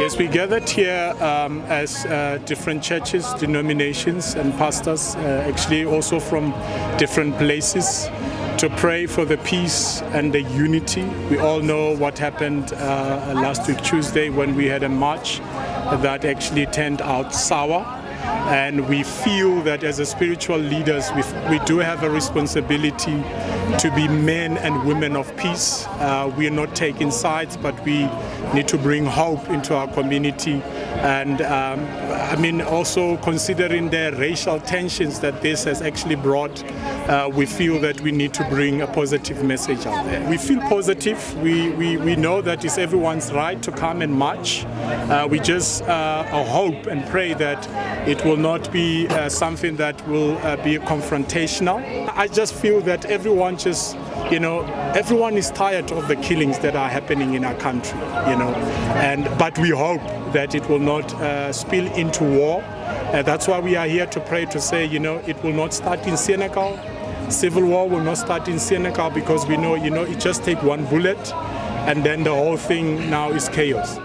Yes, we gathered here um, as uh, different churches, denominations, and pastors, uh, actually also from different places, to pray for the peace and the unity. We all know what happened uh, last week, Tuesday, when we had a march that actually turned out sour and we feel that as a spiritual leaders we, we do have a responsibility to be men and women of peace uh, we are not taking sides but we need to bring hope into our community and um, I mean also considering the racial tensions that this has actually brought uh, we feel that we need to bring a positive message out there. We feel positive. We, we, we know that it's everyone's right to come and march. Uh, we just uh, hope and pray that it will not be uh, something that will uh, be confrontational. I just feel that everyone just you know, everyone is tired of the killings that are happening in our country, you know, and but we hope that it will not uh, spill into war. Uh, that's why we are here to pray to say, you know, it will not start in Senekal. Civil war will not start in Senekal because we know, you know, it just take one bullet and then the whole thing now is chaos.